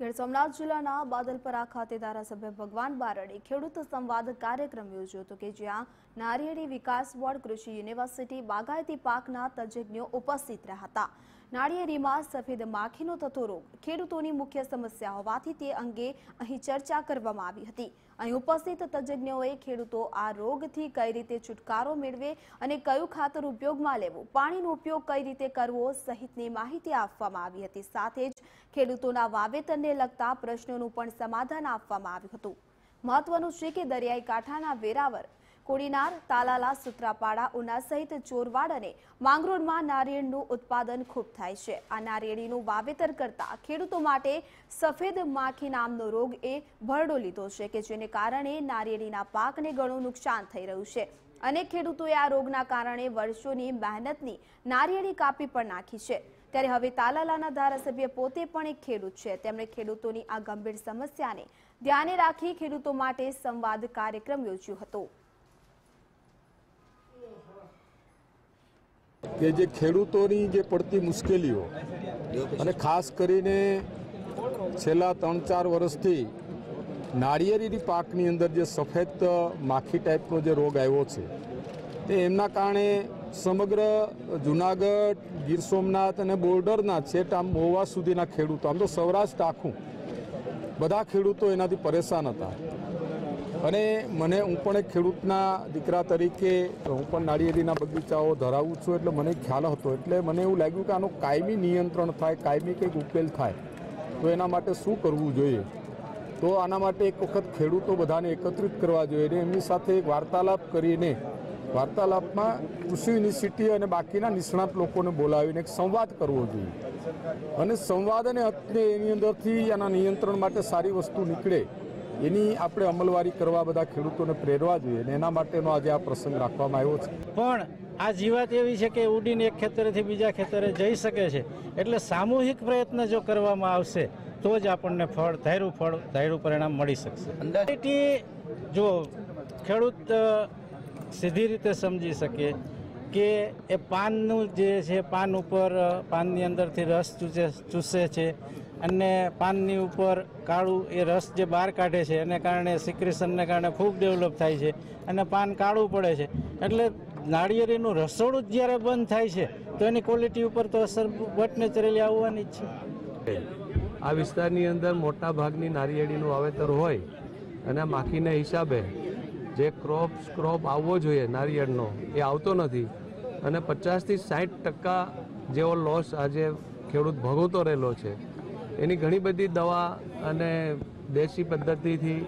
ગીર સોમનાથ જિલ્લાના બાદલપરા ખાતે ધારાસભ્ય ભગવાન બારડે ખેડૂત સંવાદ કાર્યક્રમ યોજ્યો હતો કે જ્યાં નારિયેળી વિકાસ બોર્ડ, કૃષિ યુનિવર્સિટી, બાગાયતી પાકના તજજ્ઞો ઉપસ્થિત રહ્યા હતા. નાળિયેરીમાં સફેદ માખીનો થતો રોગ. ખેડૂતોની મુખ્ય સમસ્યા હોવાથી તે અંગે અહીં ચર્ચા કરવામાં આવી હતી. અહીં ઉપસ્થિત તજજ્ઞોએ ખેડૂતો આ રોગથી કઈ રીતે છુટકારો મેળવે અને કયું ખાતર ઉપયોગમાં લેવું, પાણીનો ઉપયોગ કઈ રીતે કરવો સહિતની માહિતી આપવામાં આવી હતી. સાથે જ ખેડૂતોના વાવેતરને લગતા પ્રશ્નોનું પણ સમાધાન આપવામાં આવ્યું હતું. મહત્વનું છે કે દરિયાઈ કાંઠાના વેરાવર કોડીનાર, તાલાલા, સુત્રાપાડા, ઉના સહિત ચોરવાડ અને માંગરોળમાં નારિયેળનું ઉત્પાદન ખૂબ થાય છે. આ નારિયેળીનું વાવેતર કરતા ખેડૂતો માટે સફેદ માખી નામનો રોગ એ ભરડો લીધો છે કે જેને કારણે નારિયેળીના પાકને ઘણું નુકસાન થઈ રહ્યું છે. અનેક ખેડૂતોએ આ રોગના કારણે વર્ષોની મહેનતની નારિયેળી કાપી પણ નાખી છે. ત્યારે હવે તાલાલાના ધારાસભ્ય પોતે પણ એક ખેડૂત છે. તેમણે ખેડૂતોની આ ગંભીર સમસ્યાને ધ્યાને રાખી ખેડૂતો માટે સંવાદ કાર્યક્રમ યોજ્યો હતો. કે જે ખેડૂતોની જે પડતી મુશ્કેલીઓ અને ખાસ કરીને છેલ્લા ત્રણ ચાર વર્ષથી નાળિયેરીની પાકની અંદર જે સફેદ માખી ટાઈપનો જે રોગ આવ્યો છે, તે એમના કારણે સમગ્ર જુનાગઢ, ગીર સોમનાથ અને બોર્ડરના છેટ આમ મોવા સુધીના ખેડૂતો, આમ તો સૌરાષ્ટ્ર આખું, બધા ખેડૂતો એનાથી પરેશાન હતા. અને મને હું પણ એક ખેડૂતના દીકરા તરીકે, હું પણ નાળિયેરીના બગીચાઓ ધરાવું છું એટલે મને ખ્યાલ હતો. એટલે મને એવું લાગ્યું કે આનું કાયમી નિયંત્રણ થાય, કાયમી કંઈક ઉકેલ થાય. તો એના માટે શું કરવું જોઈએ? તો આના માટે એક વખત ખેડૂતો બધાને એકત્રિત કરવા જોઈએ અને એમની સાથે એક વાર્તાલાપ કરીને, વાર્તાલાપમાં કૃષિ યુનિવર્સિટી અને બાકીના નિષ્ણાત લોકોને બોલાવીને એક સંવાદ કરવો જોઈએ. અને સંવાદ અને અત્યારે એની અંદરથી આના નિયંત્રણ માટે સારી વસ્તુ નીકળે. એની આપણે અમલવારી કરવા બધા ખેડૂતોને પ્રેરવા જોઈએ અને એના માટેનો આજે આ પ્રસંગ રાખવામાં આવ્યો છે. પણ આ જીવાત એવી છે કે ઉડીને એક ખેતરેથી બીજા ખેતરે જઈ શકે છે. એટલે સામૂહિક પ્રયત્ન જો કરવામાં આવશે, તો જ આપણને ફળ, ધાર્યું ફળ, ધાર્યું પરિણામ મળી શકશે. ક્વોલિટી જો ખેડૂત સીધી રીતે સમજી શકે કે એ પાનનું જે છે, પાન ઉપર પાનની અંદરથી રસ ચૂસે ચૂસે છે અને પાનની ઉપર કાળું એ રસ જે બહાર કાઢે છે, એને કારણે સિક્રેશનને કારણે ફૂગ ડેવલપ થાય છે અને પાન કાળું પડે છે. એટલે નાળિયેરીનું રસોડું જ્યારે બંધ થાય છે, તો એની ક્વોલિટી ઉપર તો અસર વટ નેચરલી આવવાની જ છે. આ વિસ્તારની અંદર મોટા ભાગની નારિયેળીનું વાવેતર હોય અને માખીના હિસાબે જે ક્રોપ ક્રોપ આવવો જોઈએ નારિયેળનો, એ આવતો નથી. અને પચાસથી સાઠ ટકા જેવો લોસ આજે ખેડૂત ભોગવતો રહેલો છે. એની ઘણી બધી દવા અને દેશી પદ્ધતિથી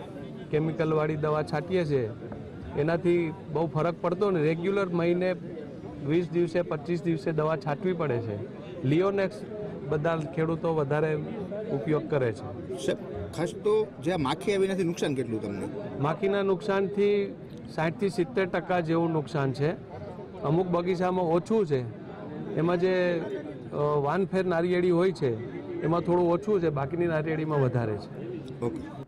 કેમિકલવાળી દવા છાંટીએ છીએ. એનાથી બહુ ફરક પડતો ને. રેગ્યુલર મહિને વીસ દિવસે પચીસ દિવસે દવા છાંટવી પડે છે. લિયોનેક્સ બધા ખેડૂતો વધારે ઉપયોગ કરે છે. ખાસ તો જે માખી આવી નુકસાન કેટલું તમને? માખીના નુકસાનથી સાઠથી સિત્તેર ટકા જેવું નુકસાન છે. અમુક બગીચામાં ઓછું છે. એમાં જે વાનફેર નારિયેળી હોય છે એમાં થોડું ઓછું છે બાકીની નાટેડીમાં વધારે છે. ઓકે.